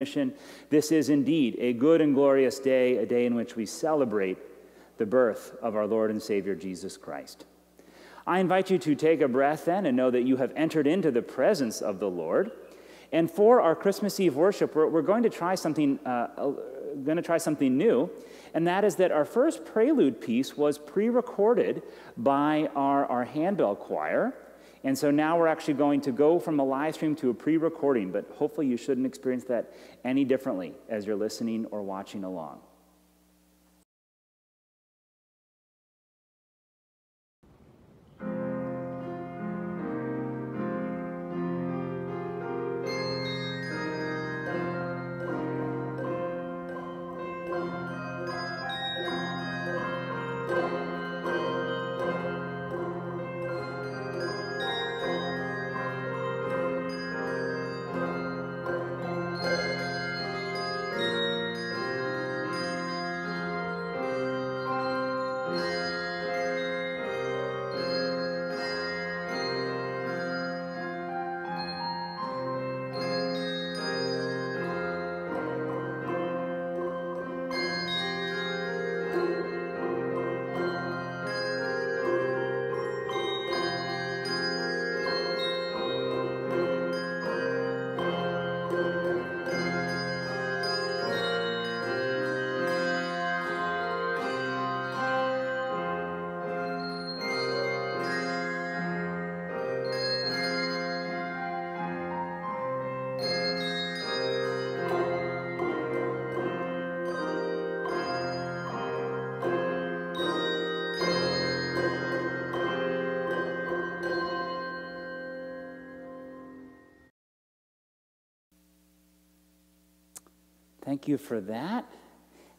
mission. This is indeed a good and glorious day, a day in which we celebrate the birth of our Lord and Savior Jesus Christ. I invite you to take a breath then and know that you have entered into the presence of the Lord. And for our Christmas Eve worship, we're, we're going to try something. Uh, going to try something new, and that is that our first prelude piece was pre recorded by our, our handbell choir. And so now we're actually going to go from a live stream to a pre recording, but hopefully you shouldn't experience that any differently as you're listening or watching along. You for that.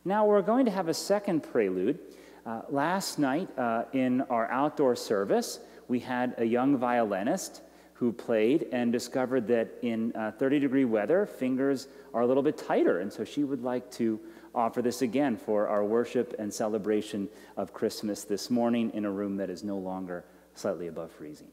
Now we're going to have a second prelude. Uh, last night uh, in our outdoor service, we had a young violinist who played and discovered that in uh, 30 degree weather, fingers are a little bit tighter. And so she would like to offer this again for our worship and celebration of Christmas this morning in a room that is no longer slightly above freezing.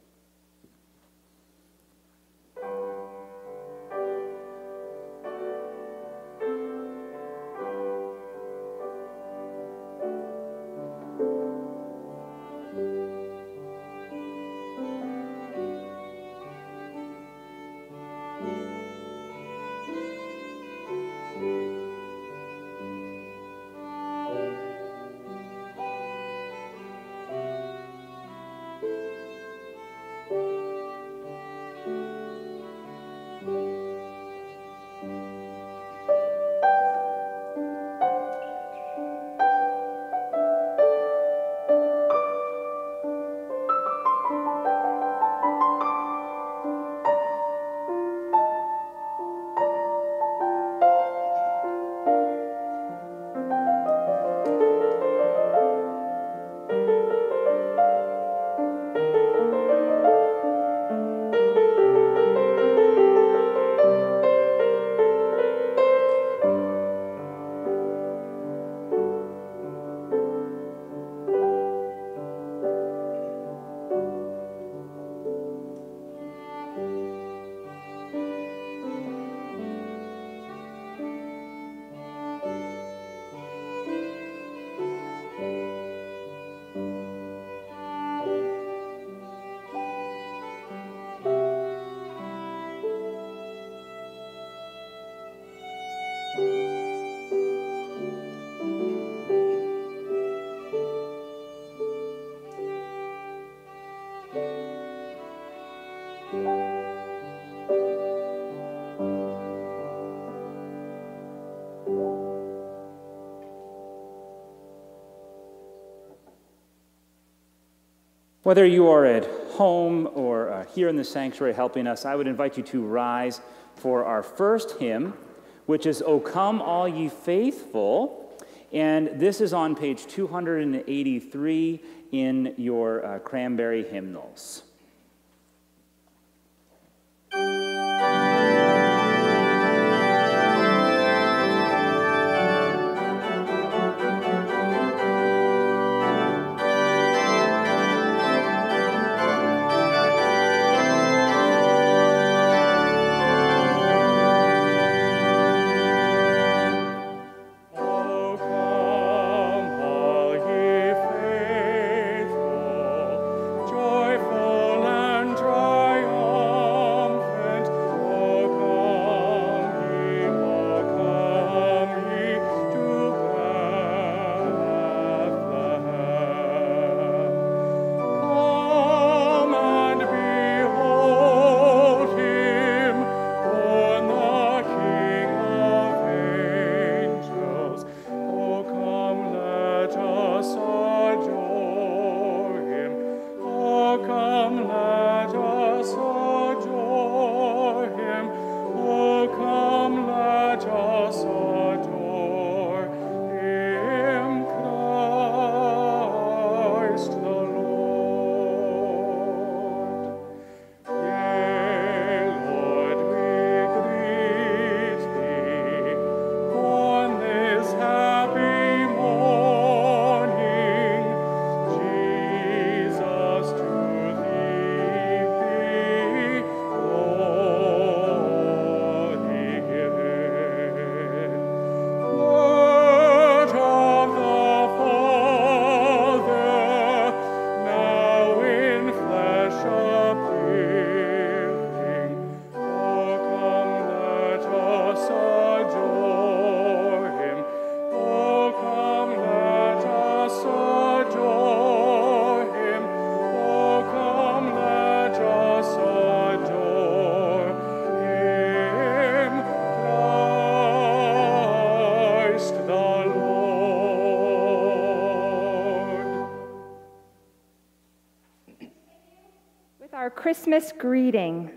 Whether you are at home or uh, here in the sanctuary helping us, I would invite you to rise for our first hymn, which is O Come All Ye Faithful. And this is on page 283 in your uh, cranberry hymnals. Our Christmas greeting.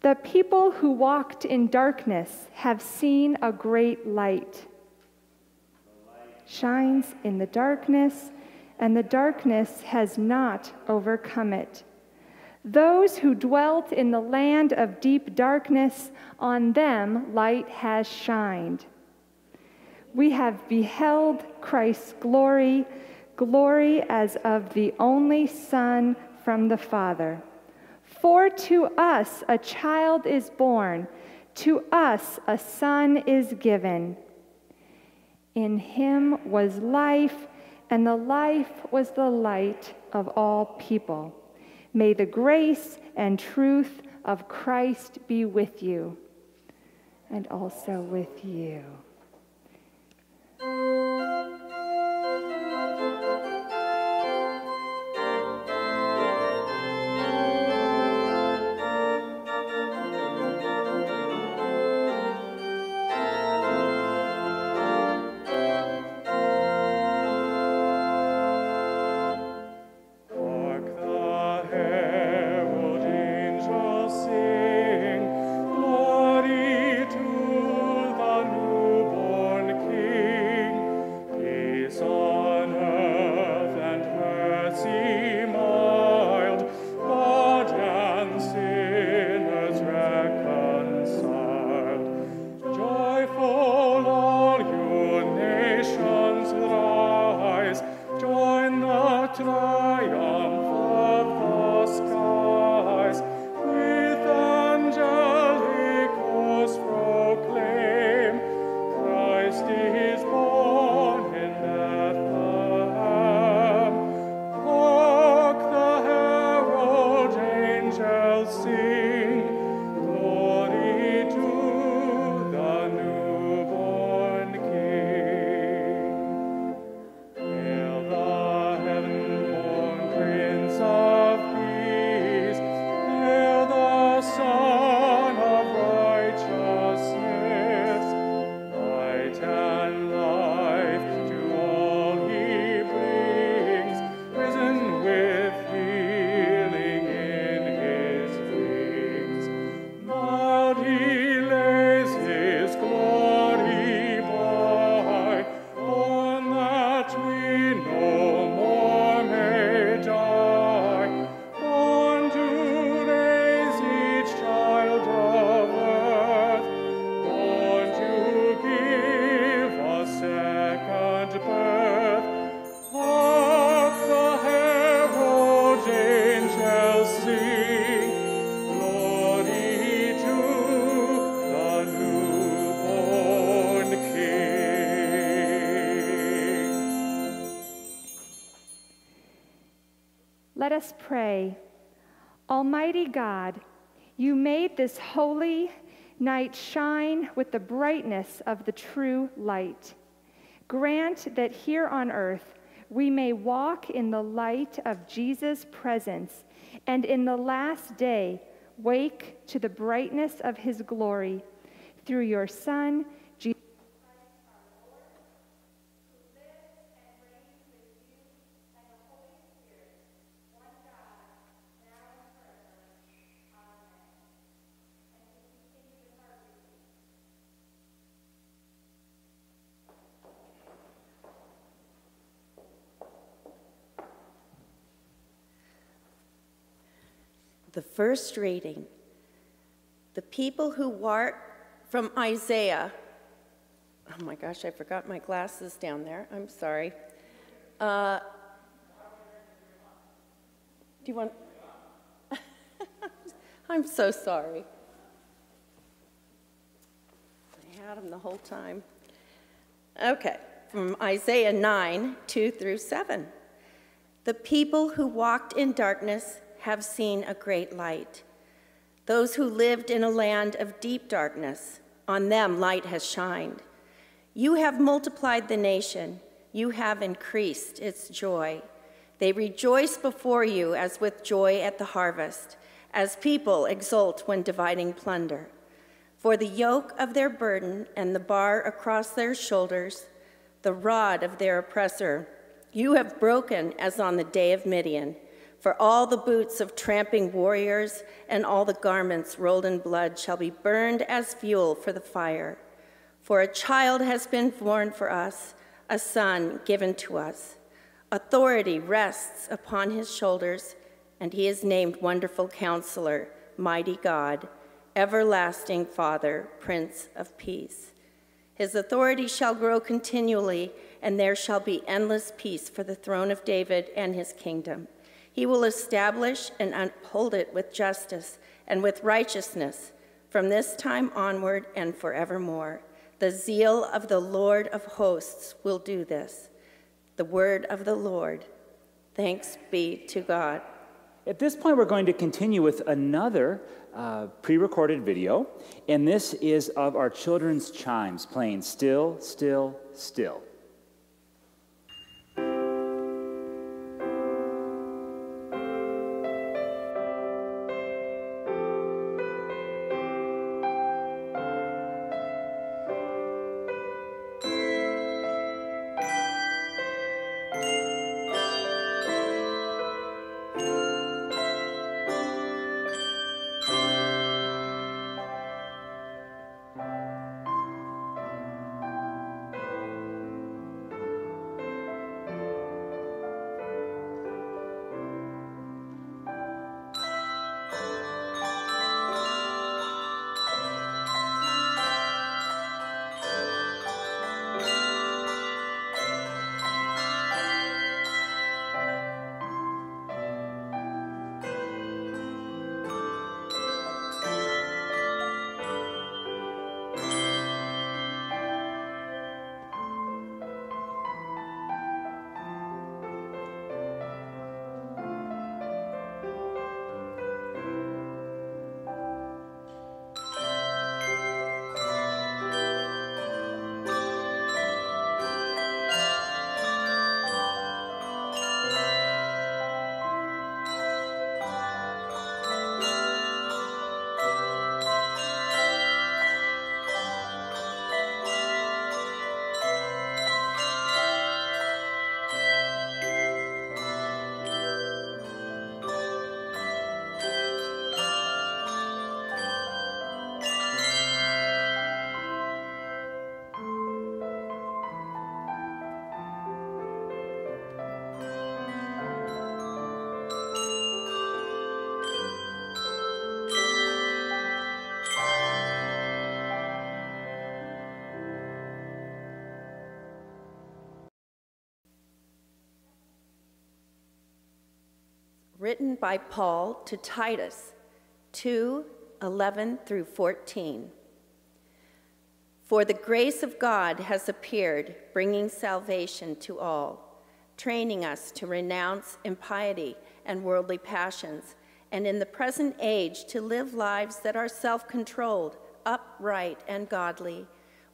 The people who walked in darkness have seen a great light. Shines in the darkness, and the darkness has not overcome it. Those who dwelt in the land of deep darkness, on them light has shined. We have beheld Christ's glory, glory as of the only Son from the Father. For to us a child is born, to us a son is given. In him was life, and the life was the light of all people. May the grace and truth of Christ be with you, and also with you. Let us pray. Almighty God, you made this holy night shine with the brightness of the true light. Grant that here on earth we may walk in the light of Jesus' presence and in the last day wake to the brightness of his glory through your Son, The first reading. The people who walk from Isaiah. Oh my gosh, I forgot my glasses down there. I'm sorry. Uh, do you want? I'm so sorry. I had them the whole time. Okay, from Isaiah 9, 2 through 7. The people who walked in darkness have seen a great light. Those who lived in a land of deep darkness, on them light has shined. You have multiplied the nation, you have increased its joy. They rejoice before you as with joy at the harvest, as people exult when dividing plunder. For the yoke of their burden and the bar across their shoulders, the rod of their oppressor, you have broken as on the day of Midian For all the boots of tramping warriors and all the garments rolled in blood shall be burned as fuel for the fire. For a child has been born for us, a son given to us. Authority rests upon his shoulders, and he is named Wonderful Counselor, Mighty God, Everlasting Father, Prince of Peace. His authority shall grow continually, and there shall be endless peace for the throne of David and his kingdom. He will establish and uphold it with justice and with righteousness from this time onward and forevermore. The zeal of the Lord of hosts will do this. The word of the Lord. Thanks be to God. At this point, we're going to continue with another uh, pre recorded video, and this is of our children's chimes playing Still, Still, Still. Written by Paul to Titus 2 11 through 14. For the grace of God has appeared, bringing salvation to all, training us to renounce impiety and worldly passions, and in the present age to live lives that are self controlled, upright, and godly,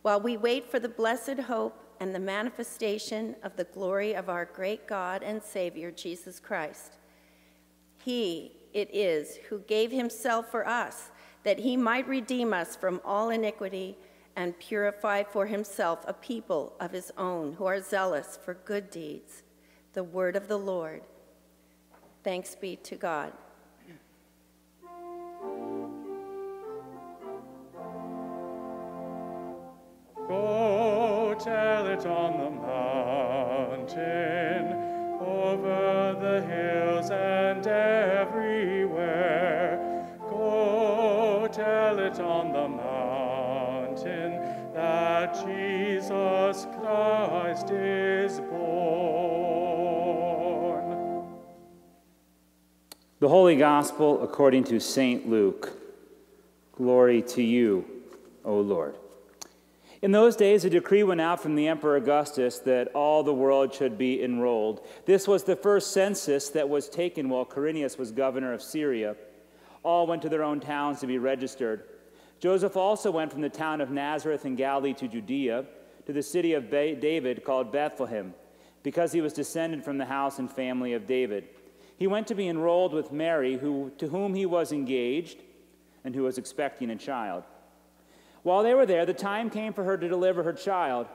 while we wait for the blessed hope and the manifestation of the glory of our great God and Savior, Jesus Christ he it is who gave himself for us, that he might redeem us from all iniquity and purify for himself a people of his own who are zealous for good deeds. The word of the Lord. Thanks be to God. Go tell it on the mountain, over the hills and everywhere. Go tell it on the mountain that Jesus Christ is born. The Holy Gospel according to St. Luke. Glory to you, O Lord. In those days, a decree went out from the Emperor Augustus that all the world should be enrolled. This was the first census that was taken while Quirinius was governor of Syria. All went to their own towns to be registered. Joseph also went from the town of Nazareth in Galilee to Judea, to the city of David called Bethlehem, because he was descended from the house and family of David. He went to be enrolled with Mary, who, to whom he was engaged and who was expecting a child. While they were there, the time came for her to deliver her child.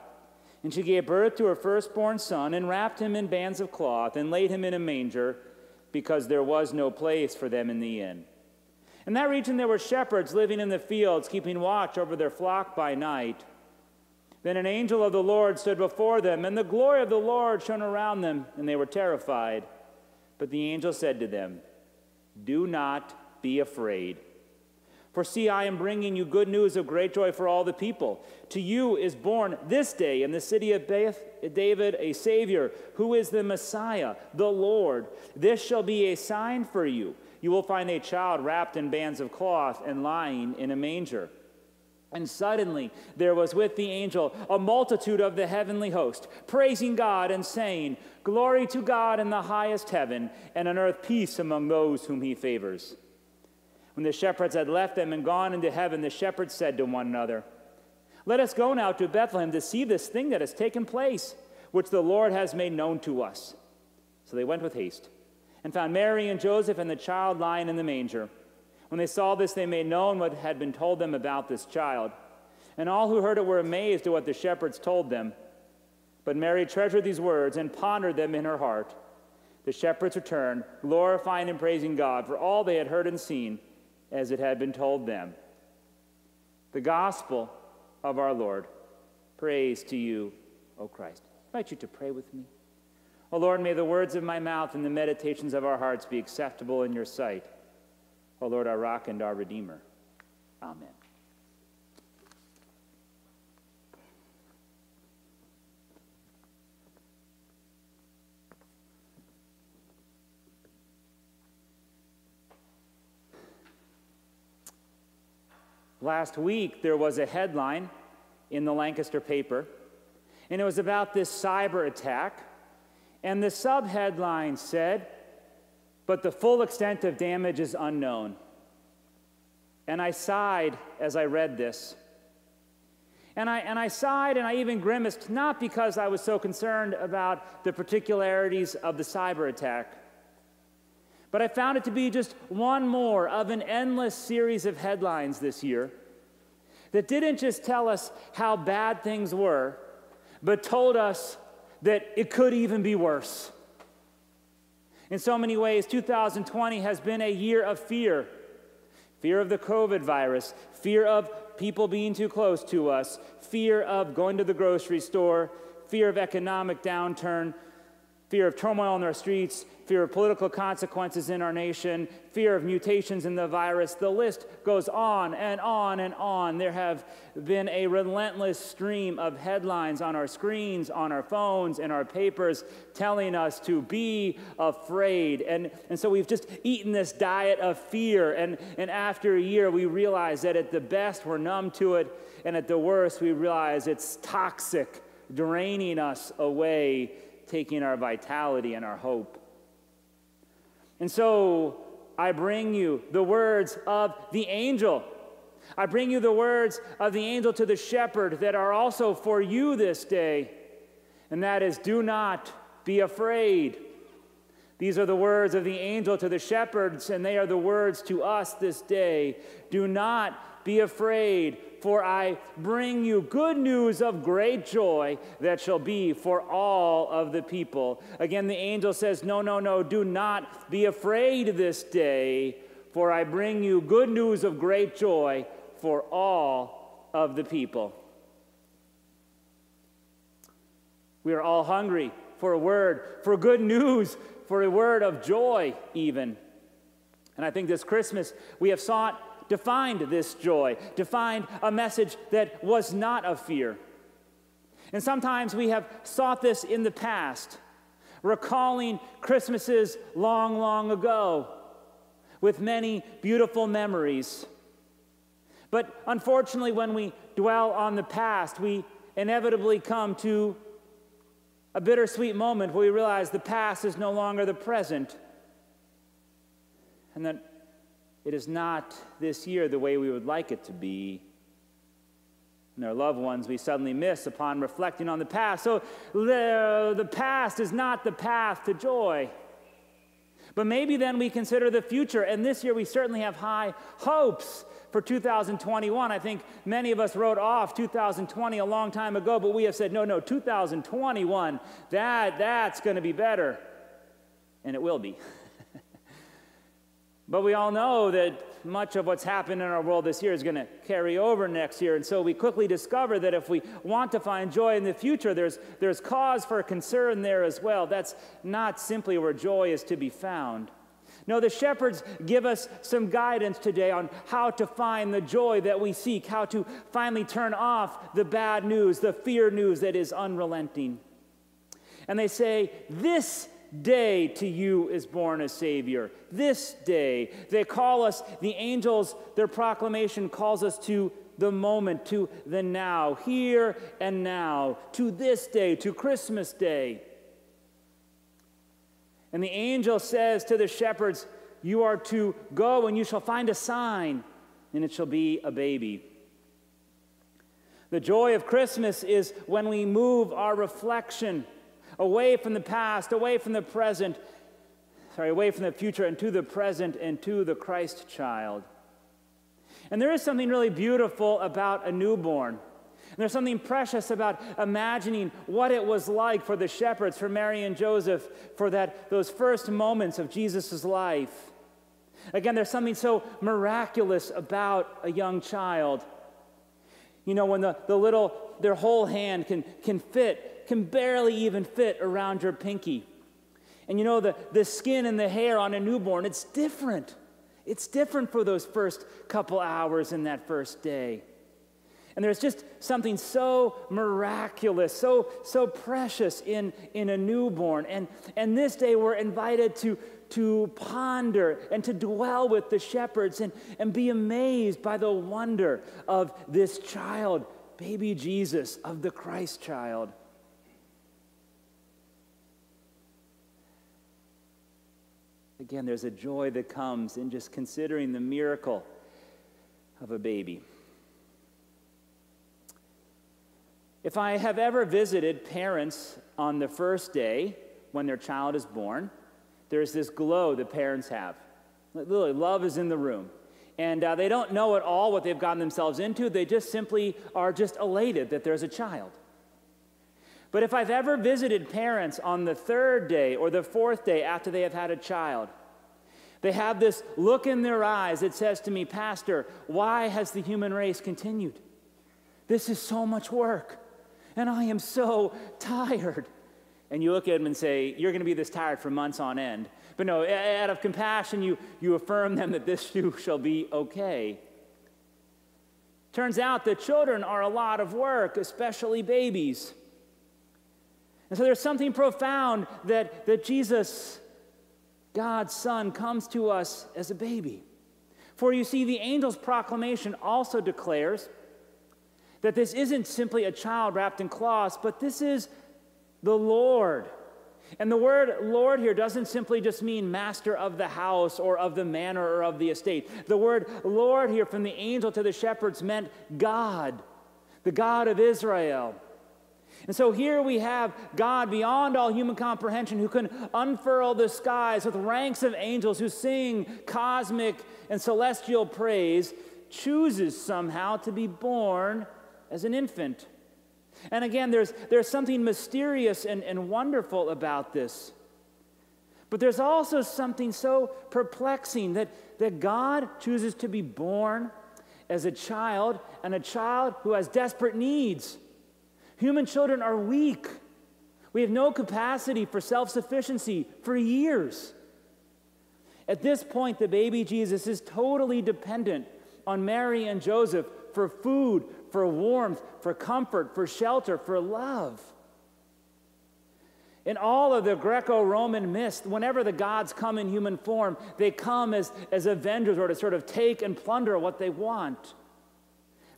And she gave birth to her firstborn son and wrapped him in bands of cloth and laid him in a manger because there was no place for them in the inn. In that region, there were shepherds living in the fields, keeping watch over their flock by night. Then an angel of the Lord stood before them, and the glory of the Lord shone around them, and they were terrified. But the angel said to them, Do not be afraid. For see, I am bringing you good news of great joy for all the people. To you is born this day in the city of David a Savior, who is the Messiah, the Lord. This shall be a sign for you. You will find a child wrapped in bands of cloth and lying in a manger. And suddenly there was with the angel a multitude of the heavenly host, praising God and saying, Glory to God in the highest heaven, and on earth peace among those whom he favors. When the shepherds had left them and gone into heaven, the shepherds said to one another, Let us go now to Bethlehem to see this thing that has taken place, which the Lord has made known to us. So they went with haste and found Mary and Joseph and the child lying in the manger. When they saw this, they made known what had been told them about this child. And all who heard it were amazed at what the shepherds told them. But Mary treasured these words and pondered them in her heart. The shepherds returned, glorifying and praising God for all they had heard and seen as it had been told them. The gospel of our Lord. Praise to you, O Christ. I invite you to pray with me. O Lord, may the words of my mouth and the meditations of our hearts be acceptable in your sight. O Lord, our rock and our redeemer. Amen. Last week, there was a headline in the Lancaster paper, and it was about this cyber attack. And the subheadline said, But the full extent of damage is unknown. And I sighed as I read this. And I, and I sighed and I even grimaced, not because I was so concerned about the particularities of the cyber attack, but I found it to be just one more of an endless series of headlines this year that didn't just tell us how bad things were, but told us that it could even be worse. In so many ways, 2020 has been a year of fear fear of the COVID virus, fear of people being too close to us, fear of going to the grocery store, fear of economic downturn, fear of turmoil in our streets, fear of political consequences in our nation, fear of mutations in the virus. The list goes on and on and on. There have been a relentless stream of headlines on our screens, on our phones, in our papers telling us to be afraid. And, and so we've just eaten this diet of fear. And, and after a year, we realize that at the best, we're numb to it. And at the worst, we realize it's toxic, draining us away taking our vitality and our hope. And so I bring you the words of the angel. I bring you the words of the angel to the shepherd that are also for you this day. And that is, do not be afraid. These are the words of the angel to the shepherds, and they are the words to us this day. Do not be afraid, for I bring you good news of great joy that shall be for all of the people. Again, the angel says, No, no, no, do not be afraid this day, for I bring you good news of great joy for all of the people. We are all hungry for a word, for good news, for a word of joy, even. And I think this Christmas we have sought to find this joy, to find a message that was not of fear. And sometimes we have sought this in the past, recalling Christmases long, long ago with many beautiful memories. But unfortunately, when we dwell on the past, we inevitably come to a bittersweet moment where we realize the past is no longer the present and that it is not this year the way we would like it to be. And our loved ones we suddenly miss upon reflecting on the past. So the, the past is not the path to joy. But maybe then we consider the future. And this year we certainly have high hopes for 2021. I think many of us wrote off 2020 a long time ago, but we have said, no, no, 2021, that, that's going to be better. And it will be. But we all know that much of what's happened in our world this year is going to carry over next year. And so we quickly discover that if we want to find joy in the future, there's, there's cause for concern there as well. That's not simply where joy is to be found. No, the shepherds give us some guidance today on how to find the joy that we seek, how to finally turn off the bad news, the fear news that is unrelenting. And they say, This day to you is born a Savior. This day. They call us, the angels, their proclamation calls us to the moment, to the now, here and now, to this day, to Christmas Day. And the angel says to the shepherds, You are to go and you shall find a sign, and it shall be a baby. The joy of Christmas is when we move our reflection away from the past, away from the present, sorry, away from the future and to the present and to the Christ child. And there is something really beautiful about a newborn. And there's something precious about imagining what it was like for the shepherds, for Mary and Joseph, for that, those first moments of Jesus' life. Again, there's something so miraculous about a young child. You know, when the, the little, their whole hand can, can fit can barely even fit around your pinky. And you know, the, the skin and the hair on a newborn, it's different. It's different for those first couple hours in that first day. And there's just something so miraculous, so, so precious in, in a newborn. And, and this day we're invited to, to ponder and to dwell with the shepherds and, and be amazed by the wonder of this child, baby Jesus, of the Christ child. Again, there's a joy that comes in just considering the miracle of a baby. If I have ever visited parents on the first day when their child is born, there's this glow that parents have. Literally, love is in the room. And uh, they don't know at all what they've gotten themselves into. They just simply are just elated that there's a child. But if I've ever visited parents on the third day or the fourth day after they have had a child, they have this look in their eyes that says to me, Pastor, why has the human race continued? This is so much work, and I am so tired. And you look at them and say, You're going to be this tired for months on end. But no, out of compassion, you, you affirm them that this too shall be okay. Turns out that children are a lot of work, especially babies. And so there's something profound that, that Jesus, God's Son, comes to us as a baby. For you see, the angel's proclamation also declares that this isn't simply a child wrapped in cloths, but this is the Lord. And the word Lord here doesn't simply just mean master of the house or of the manor or of the estate. The word Lord here from the angel to the shepherds meant God, the God of Israel. And so here we have God beyond all human comprehension who can unfurl the skies with ranks of angels who sing cosmic and celestial praise, chooses somehow to be born as an infant. And again, there's, there's something mysterious and, and wonderful about this. But there's also something so perplexing that, that God chooses to be born as a child, and a child who has desperate needs. Human children are weak. We have no capacity for self sufficiency for years. At this point, the baby Jesus is totally dependent on Mary and Joseph for food, for warmth, for comfort, for shelter, for love. In all of the Greco Roman myths, whenever the gods come in human form, they come as, as avengers or to sort of take and plunder what they want.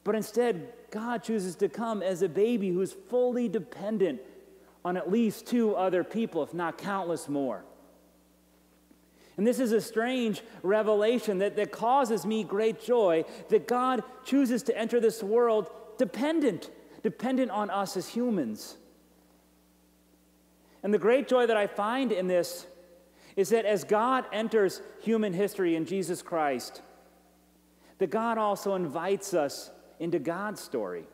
But instead, God chooses to come as a baby who's fully dependent on at least two other people, if not countless more. And this is a strange revelation that, that causes me great joy that God chooses to enter this world dependent, dependent on us as humans. And the great joy that I find in this is that as God enters human history in Jesus Christ, that God also invites us into God's story.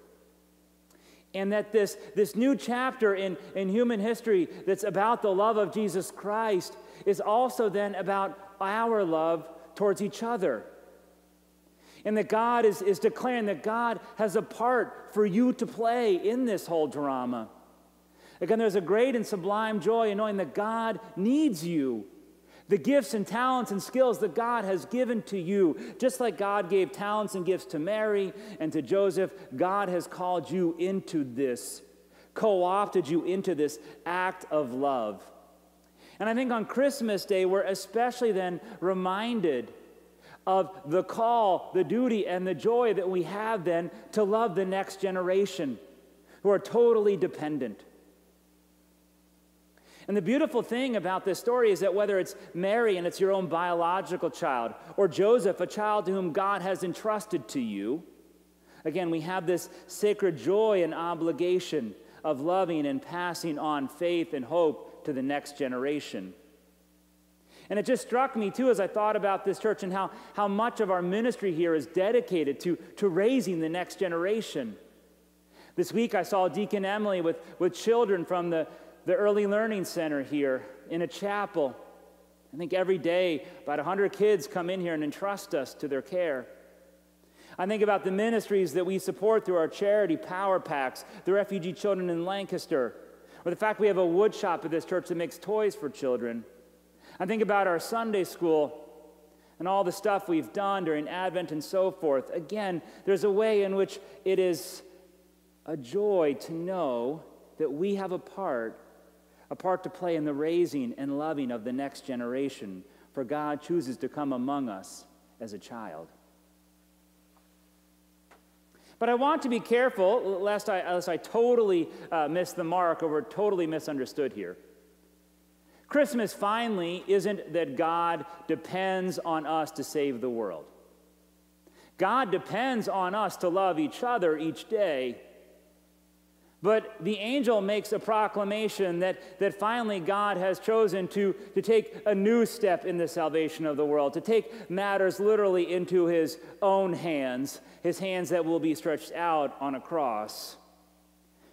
And that this, this new chapter in, in human history that's about the love of Jesus Christ is also then about our love towards each other. And that God is, is declaring that God has a part for you to play in this whole drama. Again, there's a great and sublime joy in knowing that God needs you. The gifts and talents and skills that God has given to you, just like God gave talents and gifts to Mary and to Joseph, God has called you into this, co opted you into this act of love. And I think on Christmas Day, we're especially then reminded of the call, the duty, and the joy that we have then to love the next generation who are totally dependent. And the beautiful thing about this story is that whether it's Mary and it's your own biological child, or Joseph, a child to whom God has entrusted to you, again, we have this sacred joy and obligation of loving and passing on faith and hope to the next generation. And it just struck me, too, as I thought about this church and how, how much of our ministry here is dedicated to, to raising the next generation. This week, I saw Deacon Emily with, with children from the the Early Learning Center here in a chapel. I think every day about 100 kids come in here and entrust us to their care. I think about the ministries that we support through our charity Power Packs, the refugee children in Lancaster, or the fact we have a wood shop at this church that makes toys for children. I think about our Sunday school and all the stuff we've done during Advent and so forth. Again, there's a way in which it is a joy to know that we have a part a part to play in the raising and loving of the next generation, for God chooses to come among us as a child. But I want to be careful lest I, lest I totally uh, miss the mark or we're totally misunderstood here. Christmas finally isn't that God depends on us to save the world. God depends on us to love each other each day but the angel makes a proclamation that, that finally God has chosen to, to take a new step in the salvation of the world, to take matters literally into his own hands, his hands that will be stretched out on a cross.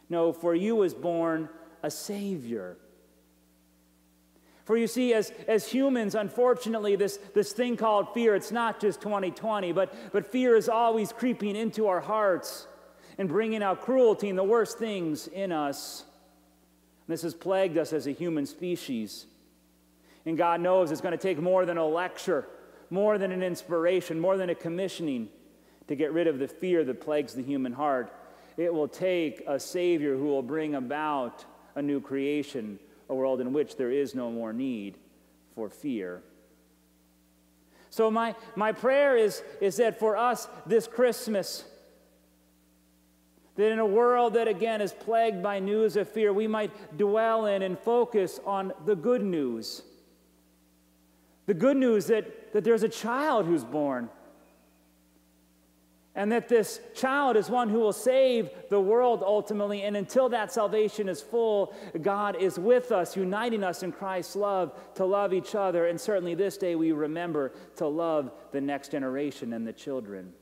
No, for you was born a Savior. For you see, as, as humans, unfortunately, this, this thing called fear, it's not just 2020, but, but fear is always creeping into our hearts and bringing out cruelty and the worst things in us. This has plagued us as a human species. And God knows it's going to take more than a lecture, more than an inspiration, more than a commissioning to get rid of the fear that plagues the human heart. It will take a Savior who will bring about a new creation, a world in which there is no more need for fear. So, my, my prayer is, is that for us this Christmas, that in a world that again is plagued by news of fear, we might dwell in and focus on the good news. The good news that, that there's a child who's born. And that this child is one who will save the world ultimately. And until that salvation is full, God is with us, uniting us in Christ's love to love each other. And certainly this day we remember to love the next generation and the children.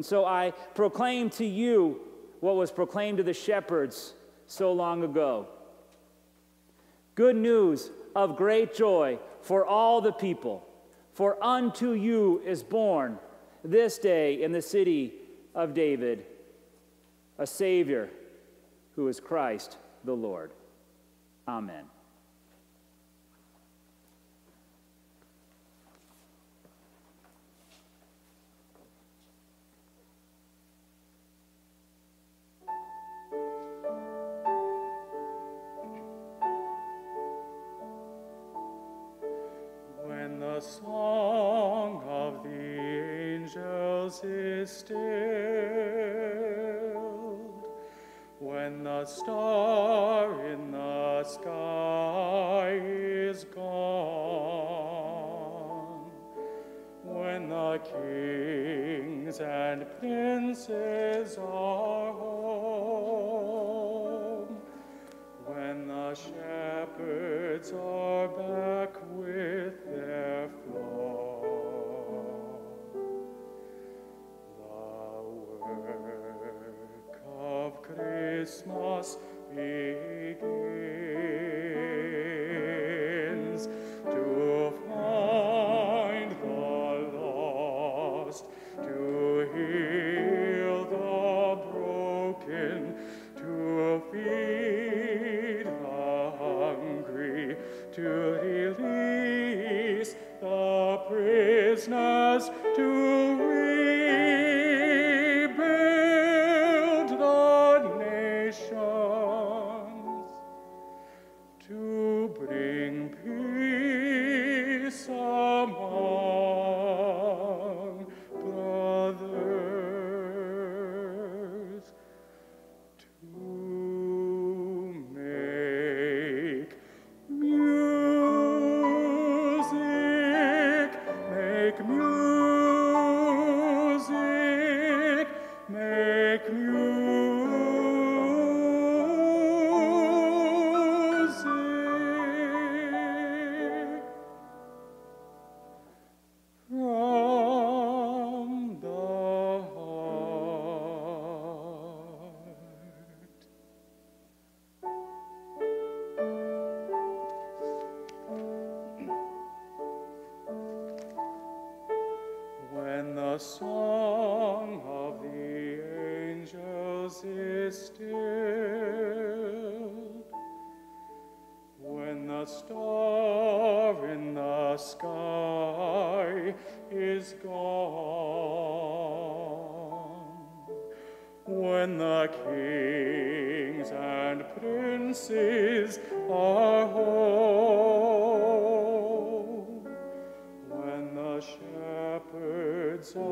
And so I proclaim to you what was proclaimed to the shepherds so long ago good news of great joy for all the people. For unto you is born this day in the city of David a Savior who is Christ the Lord. Amen. The song of the angels is stilled, when the star in the sky is gone, when the kings and princes are home, when the shepherds are back with Christmas begins to find the lost, to heal the broken, to feed the hungry, to release the prisoners, to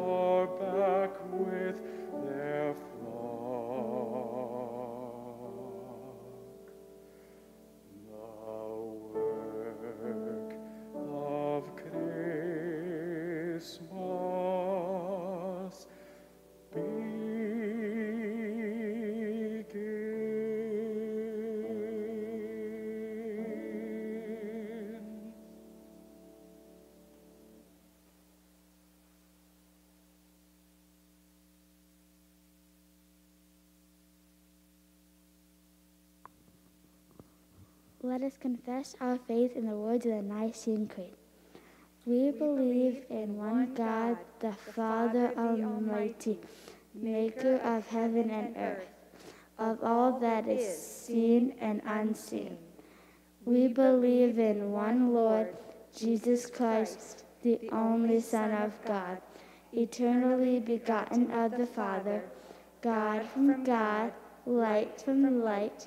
are back with Let us confess our faith in the words of the Nicene Creed. We believe in one God, the Father Almighty, maker of heaven and earth, of all that is seen and unseen. We believe in one Lord, Jesus Christ, the only Son of God, eternally begotten of the Father, God from God, light from light,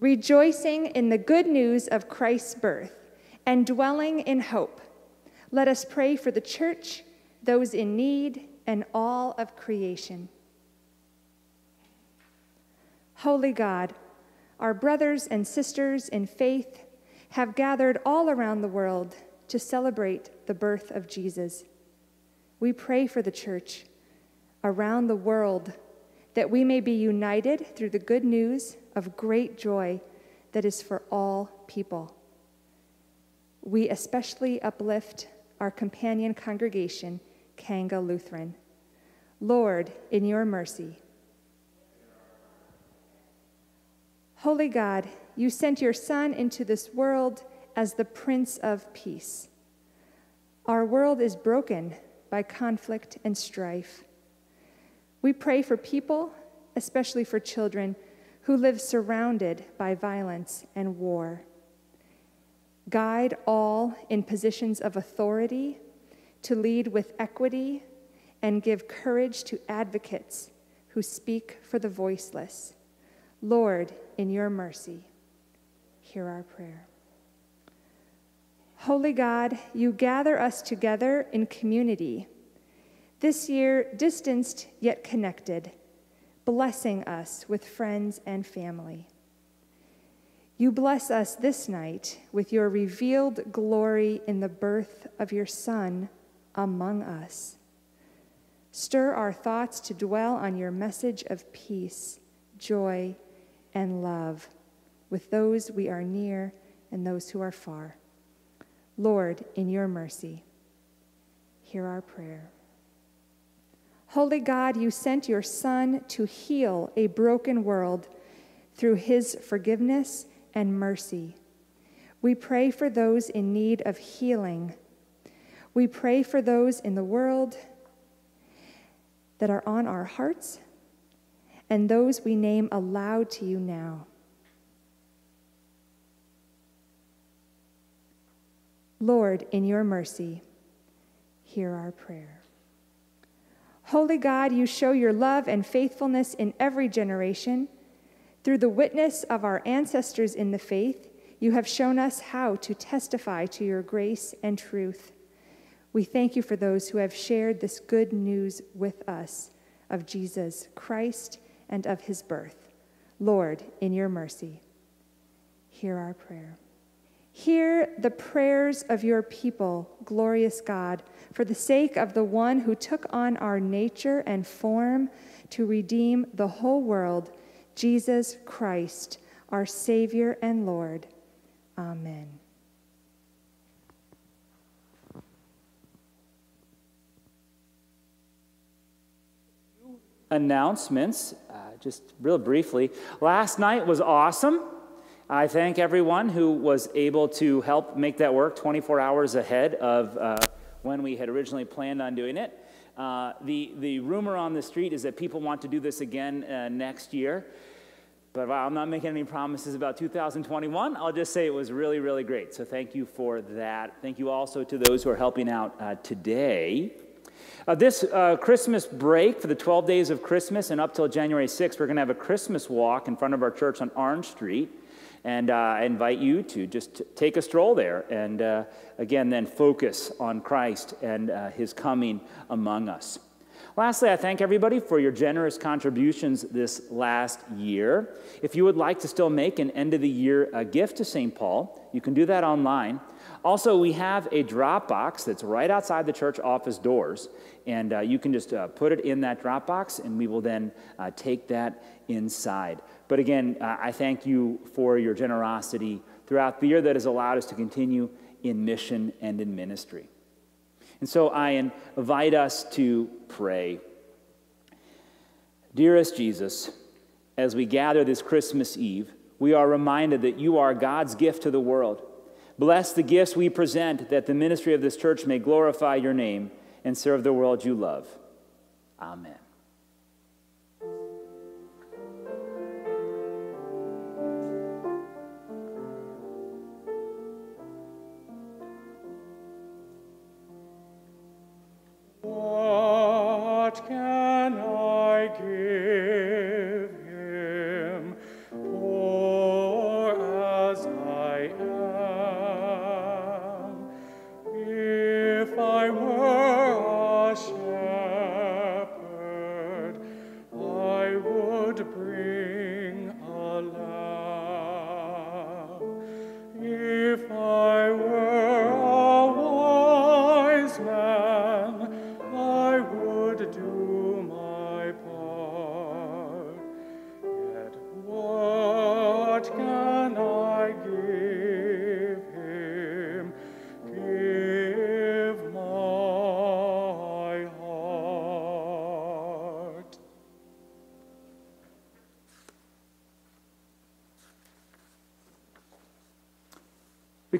Rejoicing in the good news of Christ's birth and dwelling in hope, let us pray for the church, those in need, and all of creation. Holy God, our brothers and sisters in faith have gathered all around the world to celebrate the birth of Jesus. We pray for the church, around the world, that we may be united through the good news of great joy that is for all people. We especially uplift our companion congregation, Kanga Lutheran. Lord, in your mercy. Holy God, you sent your Son into this world as the Prince of Peace. Our world is broken by conflict and strife. We pray for people, especially for children, who live surrounded by violence and war. Guide all in positions of authority to lead with equity and give courage to advocates who speak for the voiceless. Lord, in your mercy, hear our prayer. Holy God, you gather us together in community, this year distanced yet connected, blessing us with friends and family. You bless us this night with your revealed glory in the birth of your Son among us. Stir our thoughts to dwell on your message of peace, joy, and love with those we are near and those who are far. Lord, in your mercy, hear our prayer. Holy God, you sent your Son to heal a broken world through his forgiveness and mercy. We pray for those in need of healing. We pray for those in the world that are on our hearts and those we name aloud to you now. Lord, in your mercy, hear our prayer. Holy God, you show your love and faithfulness in every generation. Through the witness of our ancestors in the faith, you have shown us how to testify to your grace and truth. We thank you for those who have shared this good news with us of Jesus Christ and of his birth. Lord, in your mercy, hear our prayer. Hear the prayers of your people, glorious God, for the sake of the one who took on our nature and form to redeem the whole world, Jesus Christ, our Savior and Lord. Amen. Announcements, uh, just real briefly. Last night was awesome. I thank everyone who was able to help make that work 24 hours ahead of uh, when we had originally planned on doing it. Uh, the, the rumor on the street is that people want to do this again uh, next year. But I'm not making any promises about 2021, I'll just say it was really, really great. So thank you for that. Thank you also to those who are helping out uh, today. Uh, this uh, Christmas break for the 12 days of Christmas and up till January 6th, we're going to have a Christmas walk in front of our church on Orange Street. And uh, I invite you to just take a stroll there and uh, again, then focus on Christ and uh, his coming among us. Lastly, I thank everybody for your generous contributions this last year. If you would like to still make an end of the year uh, gift to St. Paul, you can do that online. Also, we have a drop box that's right outside the church office doors, and uh, you can just uh, put it in that drop box, and we will then uh, take that inside. But again, uh, I thank you for your generosity throughout the year that has allowed us to continue in mission and in ministry. And so I invite us to pray. Dearest Jesus, as we gather this Christmas Eve, we are reminded that you are God's gift to the world. Bless the gifts we present that the ministry of this church may glorify your name and serve the world you love. Amen. I would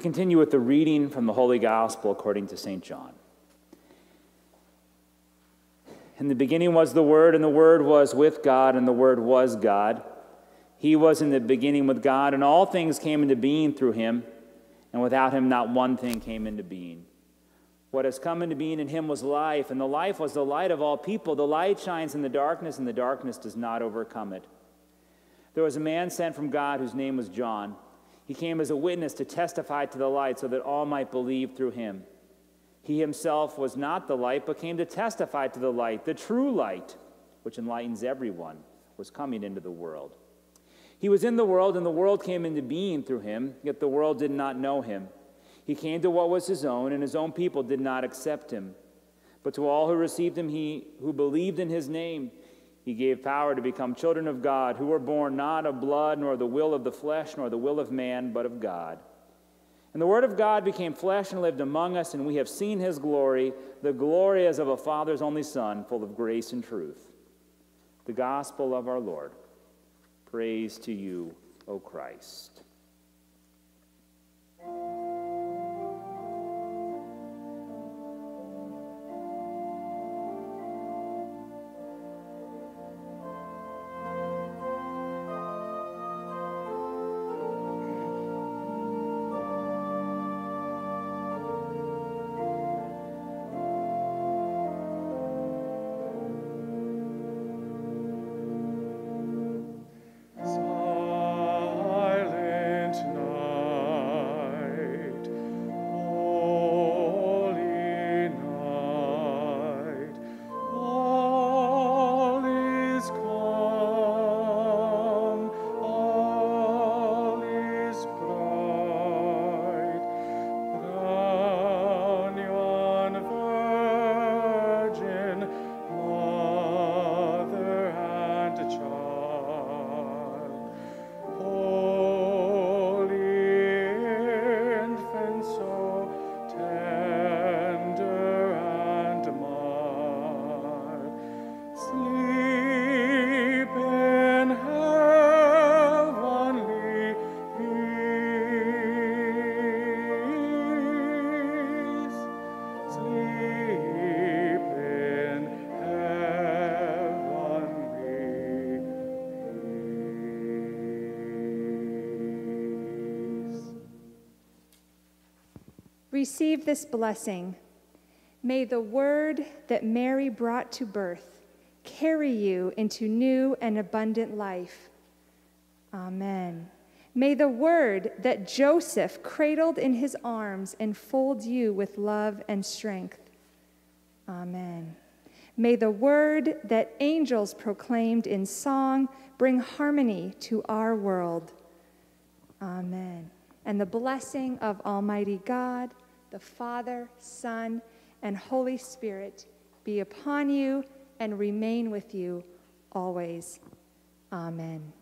continue with the reading from the Holy Gospel according to St. John. In the beginning was the Word, and the Word was with God, and the Word was God. He was in the beginning with God, and all things came into being through him, and without him not one thing came into being. What has come into being in him was life, and the life was the light of all people. The light shines in the darkness, and the darkness does not overcome it. There was a man sent from God whose name was John. He came as a witness to testify to the light so that all might believe through him. He himself was not the light, but came to testify to the light. The true light, which enlightens everyone, was coming into the world. He was in the world, and the world came into being through him, yet the world did not know him. He came to what was his own, and his own people did not accept him. But to all who received him, he who believed in his name, he gave power to become children of God, who were born not of blood, nor the will of the flesh, nor the will of man, but of God. And the Word of God became flesh and lived among us, and we have seen his glory, the glory as of a Father's only Son, full of grace and truth. The gospel of our Lord. Praise to you, O Christ. Receive this blessing. May the word that Mary brought to birth carry you into new and abundant life. Amen. May the word that Joseph cradled in his arms enfold you with love and strength. Amen. May the word that angels proclaimed in song bring harmony to our world. Amen. And the blessing of Almighty God, the Father, Son, and Holy Spirit be upon you and remain with you always. Amen.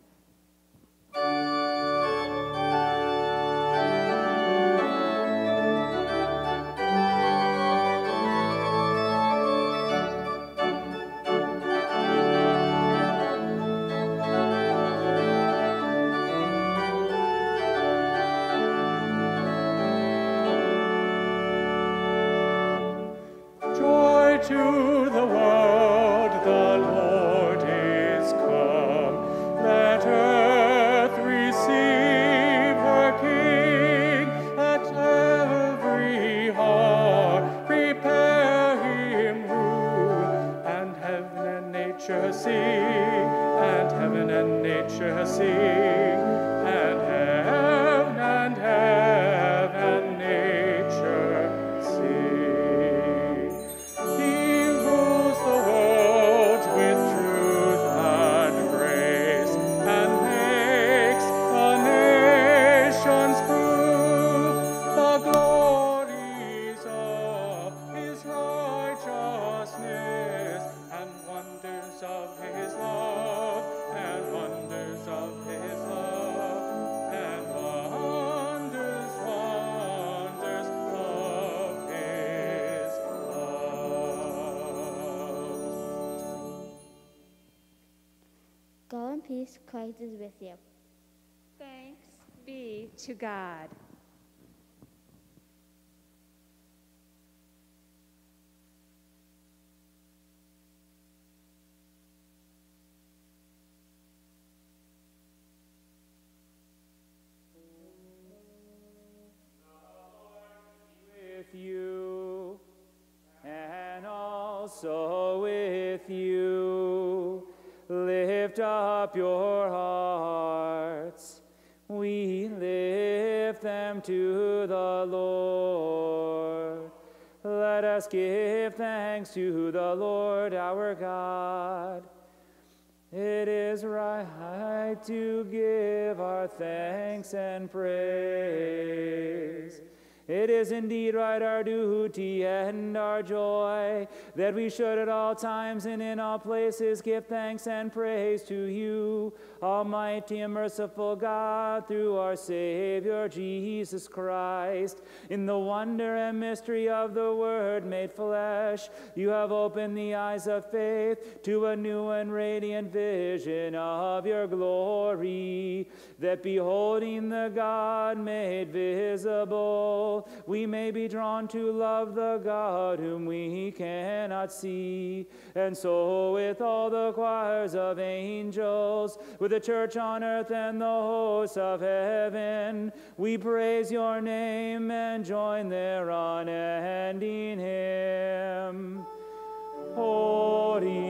Christ is with you. Thanks be to God. Up your hearts. We lift them to the Lord. Let us give thanks to the Lord our God. It is right to give our thanks and praise. It is indeed right our duty and our joy that we should at all times and in all places give thanks and praise to you, Almighty and merciful God, through our Savior Jesus Christ. In the wonder and mystery of the Word made flesh, you have opened the eyes of faith to a new and radiant vision of your glory, that beholding the God made visible, we may be drawn to love the God whom we cannot see. And so, with all the choirs of angels, with the church on earth and the hosts of heaven, we praise your name and join their unending hymn. Holy,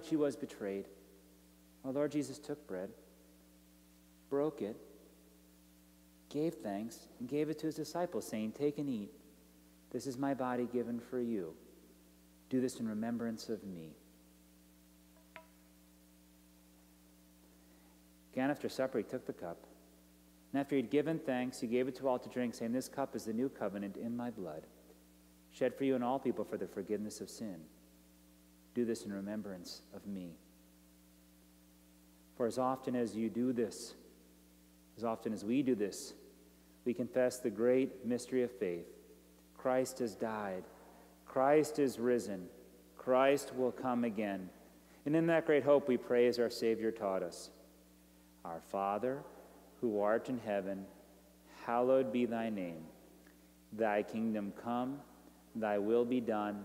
which he was betrayed, our Lord Jesus took bread, broke it, gave thanks, and gave it to his disciples, saying, Take and eat. This is my body given for you. Do this in remembrance of me. Again, after supper, he took the cup. And after he had given thanks, he gave it to all to drink, saying, This cup is the new covenant in my blood, shed for you and all people for the forgiveness of sin. Do this in remembrance of me. For as often as you do this, as often as we do this, we confess the great mystery of faith. Christ has died, Christ is risen, Christ will come again. And in that great hope, we pray as our Savior taught us Our Father, who art in heaven, hallowed be thy name. Thy kingdom come, thy will be done,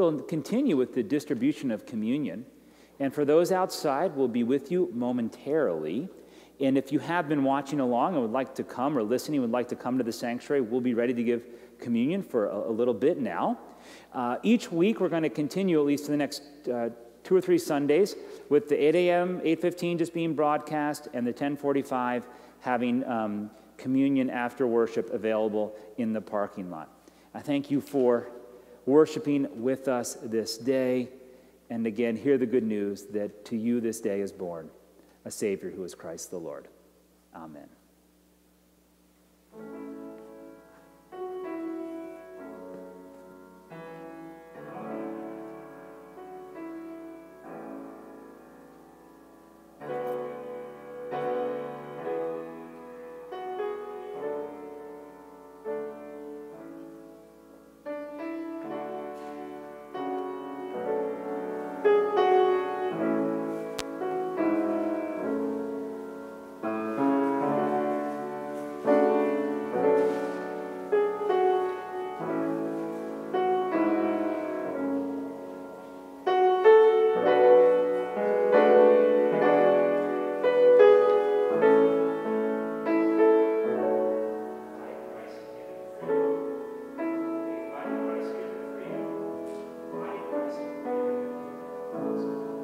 We will continue with the distribution of communion. And for those outside, we'll be with you momentarily. And if you have been watching along and would like to come or listening, would like to come to the sanctuary, we'll be ready to give communion for a, a little bit now. Uh, each week, we're going to continue, at least for the next uh, two or three Sundays with the 8 a.m., 8.15 just being broadcast and the 1045 having um, communion after worship available in the parking lot. I thank you for worshiping with us this day. And again, hear the good news that to you this day is born a Savior who is Christ the Lord. Amen.